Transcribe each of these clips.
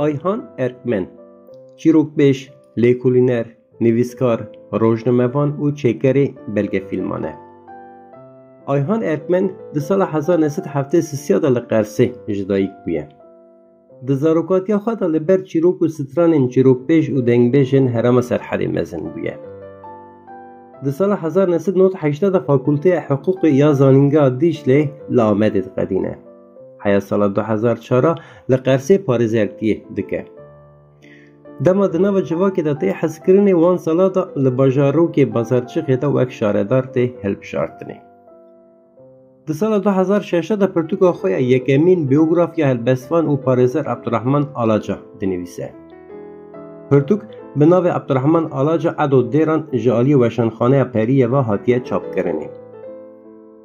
Ayhan Erkmen Çîrokbêj, lêkolîner, nivîskar, rojnamevan û çêkerê belgefîlman e. Ayhan Erkmen di sala 1973 de li Qersê ji dayik bûye. Di zarokatiya xwe de li ber çîrok û stranên çîrokbêj û dengbêjên Herêma Serhedê mezin bûye. Di sala hezar neh sed û nod heştê de Fakulteya Hiqûqê ya Zanîngeha Dîcleyê li Amedê diqedîne. Heya sala du hezar çar a li Qersê parêzertiyê dike. Dema di nava civakê de tê hezkirinê wan sala de li bajarokê Bazarçixê de wek şaredar tê hilbijartinê. Di sala du hezar û şeş de pirtûka xwe ya yekemîn biyografya helbestvan û parêzer Abdurahman Alaca dinivîse. Pirtûk bi navê Abdurahman Alaca Edo Dêran ji aliyê Weşanxaneya Periyê ve hatiye çapkirinê.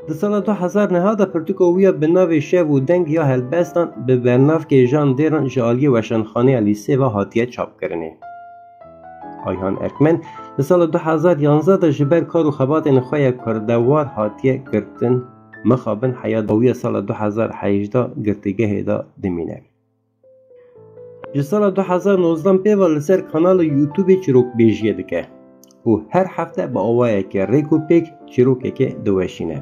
Di sala du hezar neh de pirtûka wî ya bi navê Şev û Deng ya Helbestan bi bernavkê Jan Dêran ji aliyê Weşanxaneya Lîsê ve hatiye çapkirinê. Ayhan Erkmen li sala 2011 de ji ber kar û xebatên xwe ya kardewar hatiye girtin, mixabin heya dawiya sala 2018 girtîgehê de dimîne. Ji sala 2019 pê ve li ser kanala YouTubeê çîrokbêjiyê dike û her hefte bi awayeke rêk û pêk çîrokekê diweşîne.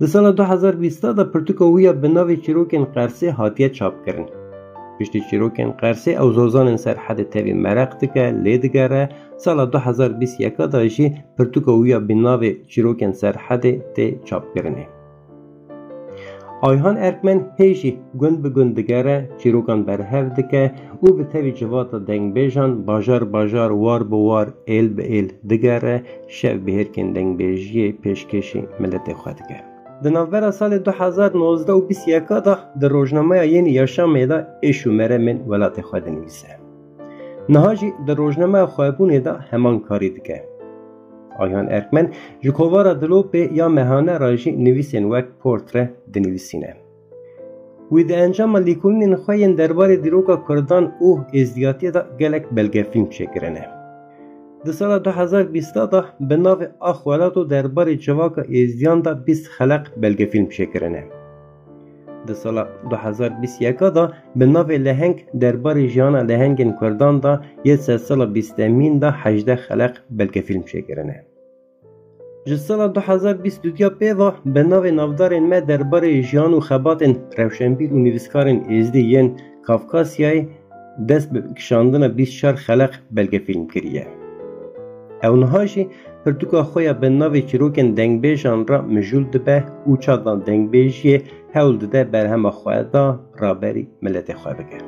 Di sala du hezar bîst de pirtûka wî ya bi navê Çîrokên Qersê hatiye çapkirin. Piştî Çîrokên Qersê ew zozanên ser hedê tevî mereq dike, lê digere, sala du hezar bîst û yek de jî pirtûka wî ya bi navê Çîrokên Ser Hedê tê çapkirinê. Ayhan Erkmen hê jî gund bi gund digere, çîrokan berhev dike û bi tevî civata dengbêjan bajar bajar, war bi war, êl bi êl digere, şev bi hêrkên dengbêjiyê pêşkêşî miletê xwe dike. Di navbera salê du hezar û nozdeh û bîst yeka de di rojnameya Yeni Yaşam'ê de êş û meremên welatê xwe dinivîse. Niha jî di rojnameya Xwebûn'ê de heman karî dike. Ayhan Erkmen ji kovara Dilopê ya mehane re jî nivîsên wek portre dinivîsîne. Wî di encama lêkolînên xwe yên derbarê dîroka Kurdan û êzdiyatiyê de gelek belgefîlm çêkirine. Di sala 2020 de bi navê Ax Welat û derbarê civaka êzdiyan de bîst xeleq belgefîlm çêkirine. Di sala 2021 de bi navê Leheng derbarê jiyana lehengên Kurdan de yê sedsala bîstemîn de hejdeh xeleq belgefîlm çêkirine. Ji sala du hezar bîst û duya pê ve bi navê navdarên me derbarê jiyan û xebatên rewşenbîr û nivîskarên Êzidî yên Kafkasyayê dest bi kişandina bîst û çar xeleq belgefîlm kiriye. Ew niha jî pirtûka xwe ya bi navê çîrokên dengbêjan re mijûl dibe û çanda dengbêjiyê hewl dide berhema xwe da raberî miletê xwe bike.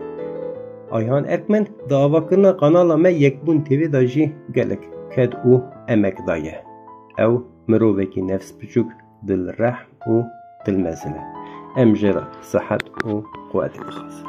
Ayhan Erkmen di avakirina kanala me Yekbûn TV'da jî gelek ked û emek daye. Ew mirovekî nefs biçûk, dilrehm û dilmezin e. Em jê re sihet û quwetê dixwazin.